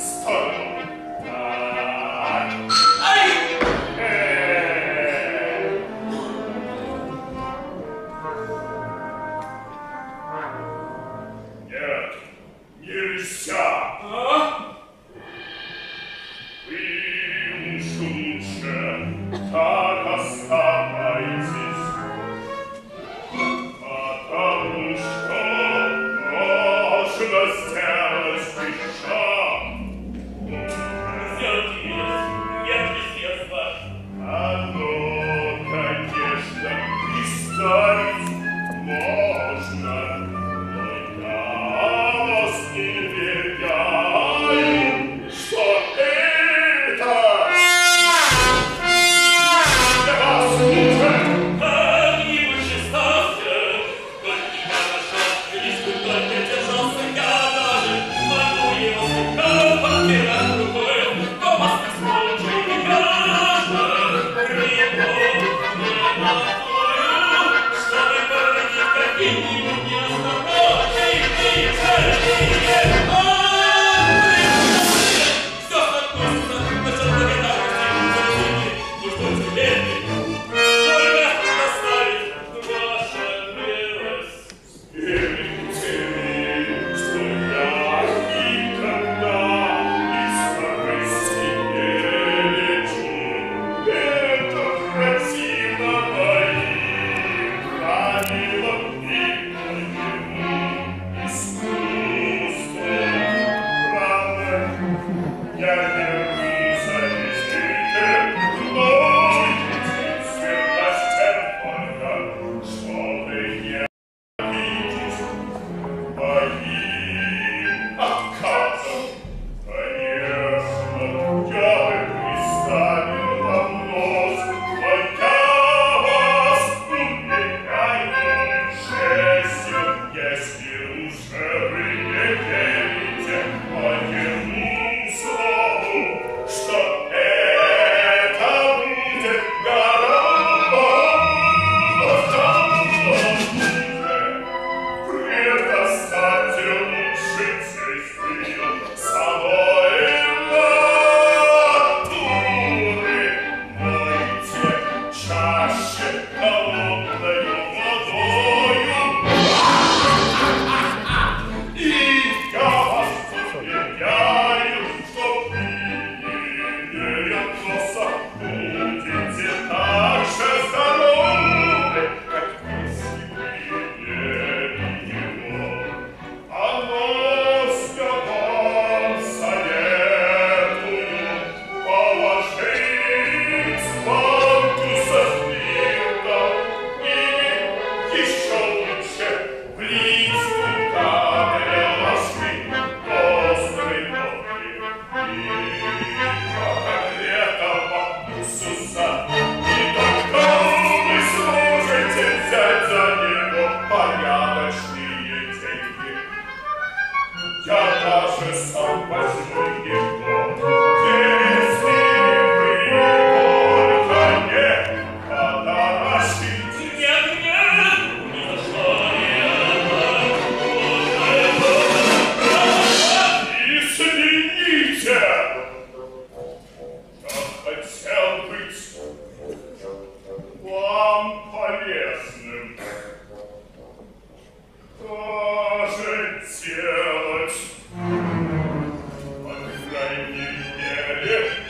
Stop. Isso Yeah.